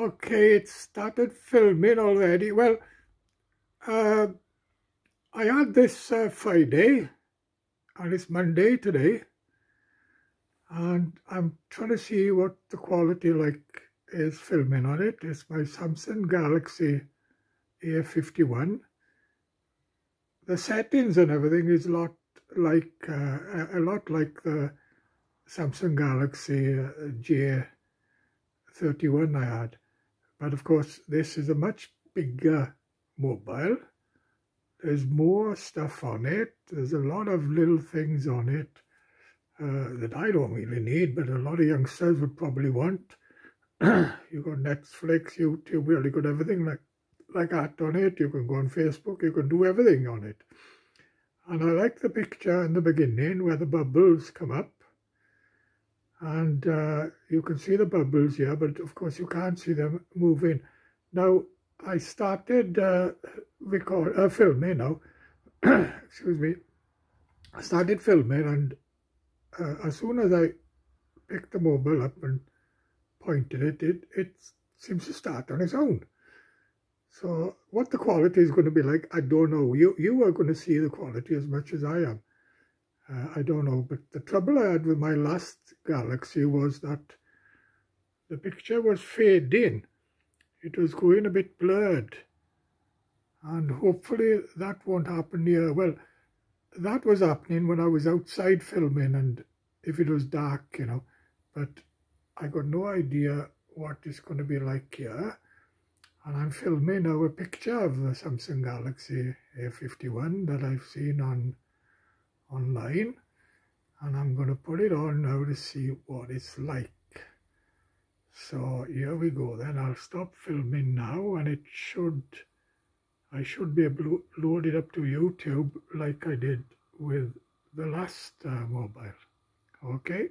Okay, it started filming already. Well, uh, I had this uh, Friday and it's Monday today and I'm trying to see what the quality like is filming on it. It's my Samsung Galaxy A51. The settings and everything is a lot like uh, a lot like the Samsung Galaxy uh, J31 I had. But of course, this is a much bigger mobile. There's more stuff on it. There's a lot of little things on it uh, that I don't really need, but a lot of youngsters would probably want. you got Netflix, YouTube, really got everything like, like that on it. You can go on Facebook, you can do everything on it. And I like the picture in the beginning where the bubbles come up and uh, you can see the bubbles here but of course you can't see them moving. Now I started uh, record uh, filming now excuse me. I started filming and uh, as soon as I picked the mobile up and pointed it, it it seems to start on its own. So what the quality is going to be like I don't know. You you are going to see the quality as much as I am uh, I don't know, but the trouble I had with my last Galaxy was that the picture was fading. It was going a bit blurred. And hopefully that won't happen here. Well, that was happening when I was outside filming and if it was dark, you know. But I got no idea what it's going to be like here. And I'm filming now a picture of the Samsung Galaxy A51 that I've seen on online and I'm going to put it on now to see what it's like. So here we go then I'll stop filming now and it should I should be able to load it up to YouTube like I did with the last uh, mobile. Okay.